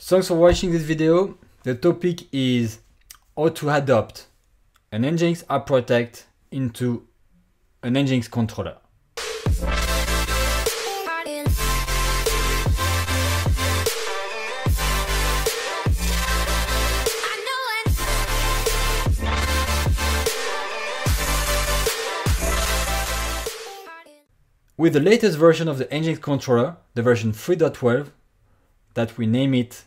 Thanks for watching this video. The topic is how to adopt an Nginx App Protect into an Nginx controller. With the latest version of the Nginx controller, the version 3.12, that we name it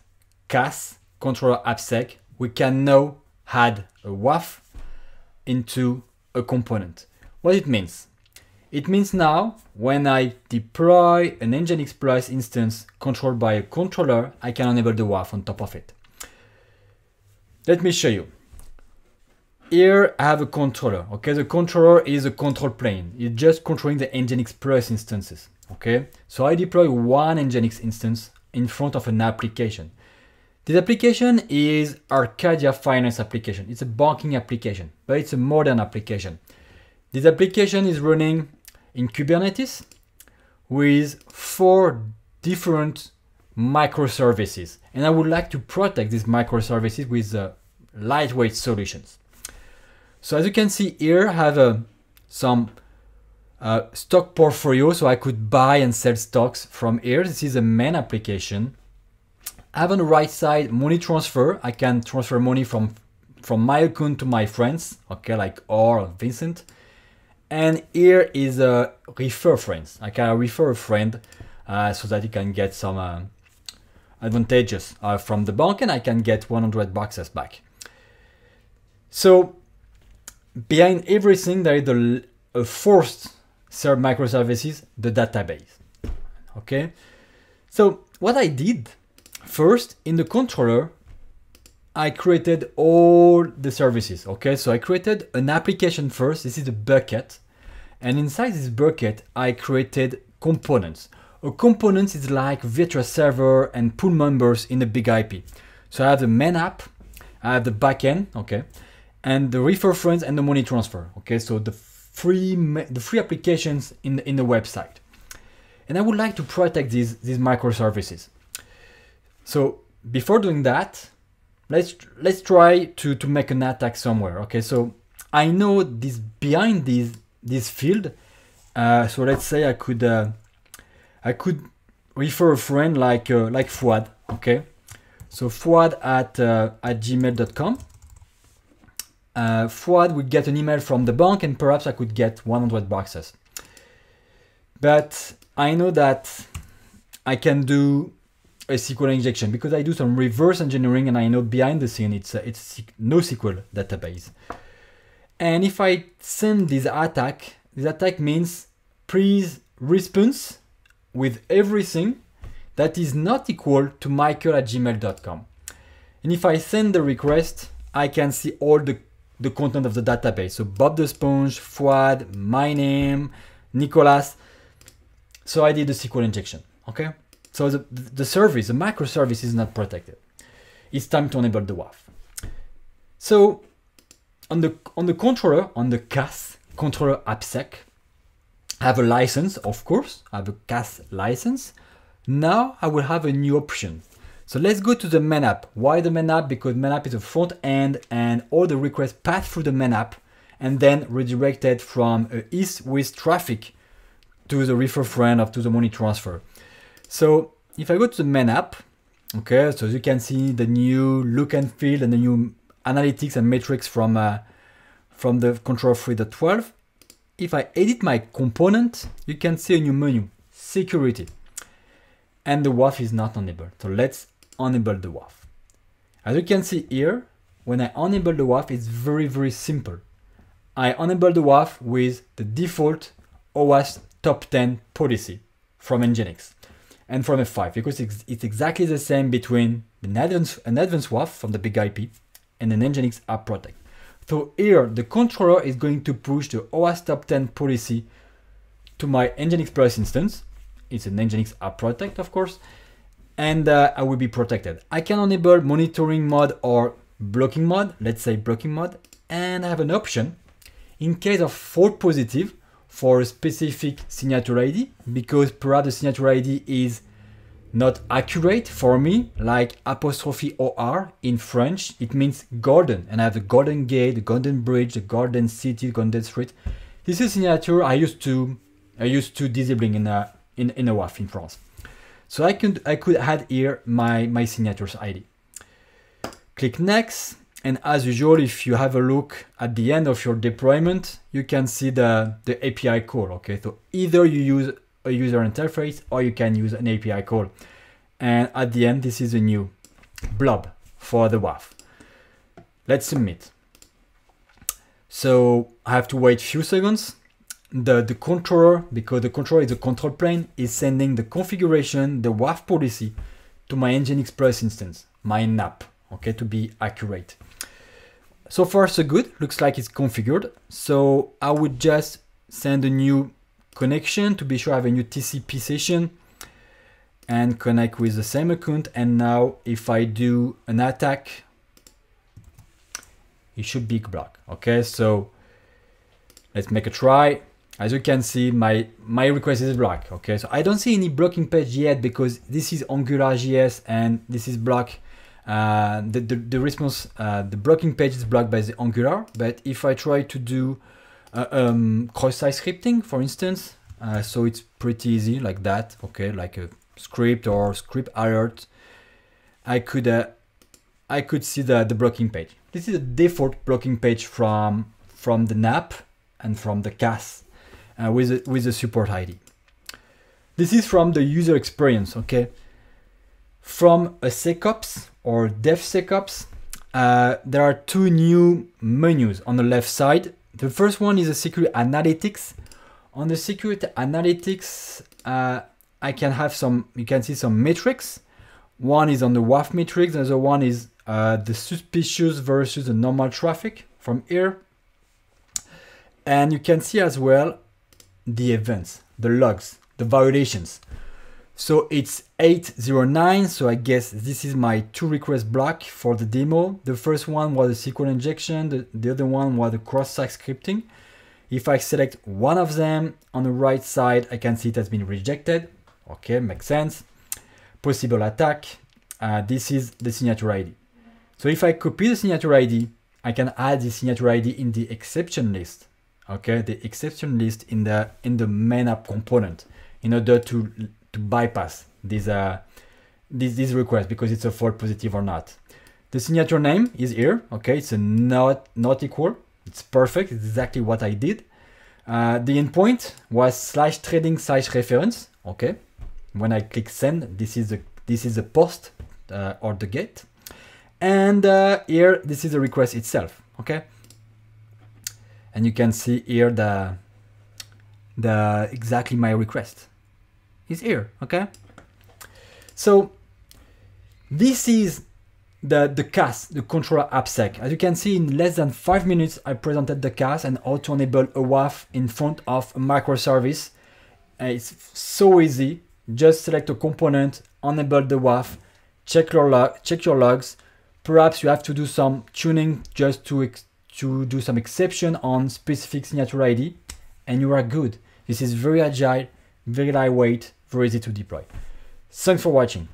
CAS, Controller AppSec, we can now add a WAF into a component. What it means? It means now when I deploy an Nginx Plus instance controlled by a controller, I can enable the WAF on top of it. Let me show you. Here I have a controller, okay? The controller is a control plane. It's just controlling the Nginx Plus instances, okay? So I deploy one Nginx instance in front of an application. This application is Arcadia Finance application. It's a banking application, but it's a modern application. This application is running in Kubernetes with four different microservices. And I would like to protect these microservices with uh, lightweight solutions. So as you can see here, I have uh, some uh, stock portfolio, so I could buy and sell stocks from here. This is a main application. I have on the right side money transfer. I can transfer money from from my account to my friends, okay, like or Vincent. And here is a refer friends. I can refer a friend uh, so that he can get some uh, advantages uh, from the bank and I can get 100 boxes back. So behind everything there is the a forced serve microservices, the database. Okay, so what I did first in the controller, I created all the services. Okay, so I created an application first. This is a bucket, and inside this bucket, I created components. A component is like virtual server and pool members in a big IP. So I have the main app, I have the backend. Okay, and the refer friends and the money transfer. Okay, so the free the free applications in the, in the website. And I would like to protect these these microservices. So before doing that, let's let's try to to make an attack somewhere. Okay, so I know this behind this this field. Uh, so let's say I could uh, I could refer a friend like uh, like Fouad. Okay, so Fouad at uh, at gmail.com uh, Fouad would get an email from the bank and perhaps I could get 100 boxes. But I know that I can do a SQL injection because I do some reverse engineering and I know behind the scene it's a, it's a NoSQL database. And if I send this attack, this attack means please response with everything that is not equal to michael at gmail.com. And if I send the request, I can see all the the content of the database. So Bob the Sponge, Fouad, my name, Nicolas. So I did the SQL injection, okay? So the, the service, the microservice is not protected. It's time to enable the WAF. So on the, on the controller, on the CAS, controller AppSec, I have a license, of course, I have a CAS license. Now I will have a new option. So let's go to the main app. Why the main app? Because main app is a front end and all the requests pass through the main app and then redirected from uh, east west traffic to the refer friend or to the money transfer. So if I go to the main app, okay, so you can see the new look and feel and the new analytics and metrics from uh, from the control 3.12. If I edit my component, you can see a new menu, security. And the WAF is not enabled. So let's enable the WAF. As you can see here, when I enable the WAF, it's very, very simple. I enable the WAF with the default OWASP top 10 policy from Nginx and from F5 because it's, it's exactly the same between an advanced, an advanced WAF from the big IP and an Nginx App Protect. So here, the controller is going to push the OWASP top 10 policy to my Nginx Plus instance. It's an Nginx App Protect, of course, and uh, I will be protected. I can enable monitoring mode or blocking mode, let's say blocking mode, and I have an option in case of false positive for a specific signature ID, because perhaps the signature ID is not accurate for me, like apostrophe OR in French, it means golden. And I have the Golden Gate, the Golden Bridge, the Golden City, Golden Street. This is signature I used to I used to disabling in a in, in a WAF in France. So I could I could add here my, my signatures ID. Click next. And as usual, if you have a look at the end of your deployment, you can see the, the API call. Okay, so either you use a user interface or you can use an API call. And at the end, this is a new blob for the WAF. Let's submit. So I have to wait a few seconds. The, the controller, because the controller is a control plane, is sending the configuration, the WAF policy to my Nginx Plus instance, my NAP, okay, to be accurate. So far so good, looks like it's configured. So I would just send a new connection to be sure I have a new TCP session and connect with the same account. And now if I do an attack, it should be blocked. Okay, so let's make a try. As you can see, my, my request is blocked. Okay, so I don't see any blocking page yet because this is AngularJS and this is blocked. Uh, the, the, the, response, uh, the blocking page is blocked by the Angular. But if I try to do uh, um, cross-site scripting, for instance. Uh, so it's pretty easy like that, okay, like a script or script alert. I could uh, I could see the, the blocking page. This is a default blocking page from from the NAP and from the CAS with a, with the support ID. This is from the user experience, okay. From a SecOps or DevSecOps, uh, there are two new menus on the left side the first one is a security analytics. On the security analytics, uh, I can have some, you can see some metrics. One is on the WAF metrics, the other one is uh, the suspicious versus the normal traffic from here. And you can see as well the events, the logs, the violations. So it's 809, so I guess this is my two request block for the demo. The first one was a SQL injection, the, the other one was a cross-site scripting. If I select one of them on the right side, I can see it has been rejected. Okay, makes sense. Possible attack. Uh, this is the signature ID. So if I copy the signature ID, I can add the signature ID in the exception list. Okay, the exception list in the in the main app component in order to to bypass this, uh, this, this request because it's a false positive or not. The signature name is here, okay, it's a not, not equal, it's perfect, it's exactly what I did. Uh, the endpoint was slash trading slash reference, okay. When I click send, this is the, this is the post uh, or the get. And uh, here, this is the request itself, okay. And you can see here the, the exactly my request is here, okay? So this is the, the CAS, the controller AppSec. As you can see, in less than five minutes, I presented the CAS and how to enable a WAF in front of a microservice. Uh, it's so easy. Just select a component, enable the WAF, check your, log, check your logs. Perhaps you have to do some tuning just to, to do some exception on specific signature ID, and you are good. This is very agile, very lightweight, very easy to deploy. Thanks for watching.